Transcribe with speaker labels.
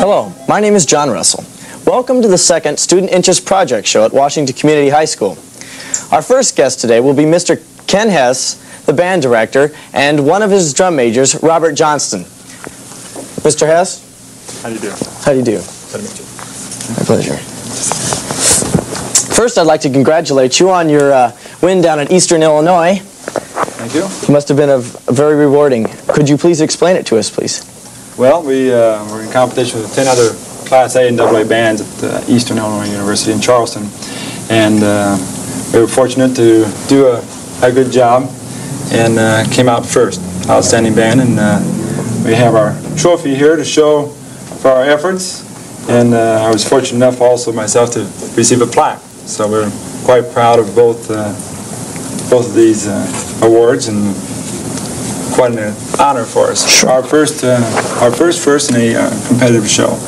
Speaker 1: Hello, my name is John Russell. Welcome to the second Student Interest Project Show at Washington Community High School. Our first guest today will be Mr. Ken Hess, the band director, and one of his drum majors, Robert Johnston. Mr. Hess,
Speaker 2: How do you do?
Speaker 1: how do you do? My pleasure. First, I'd like to congratulate you on your uh, win down at Eastern Illinois.
Speaker 2: Thank you.
Speaker 1: It must have been a, a very rewarding. Could you please explain it to us, please?
Speaker 2: Well, we uh, were in competition with 10 other Class A and AA bands at uh, Eastern Illinois University in Charleston. And uh, we were fortunate to do a, a good job and uh, came out first. Outstanding band. And uh, we have our trophy here to show for our efforts. And uh, I was fortunate enough also myself to receive a plaque. So we're quite proud of both, uh, both of these uh, awards and quite an honor for us. Our first, uh, our first first in a uh, competitive show.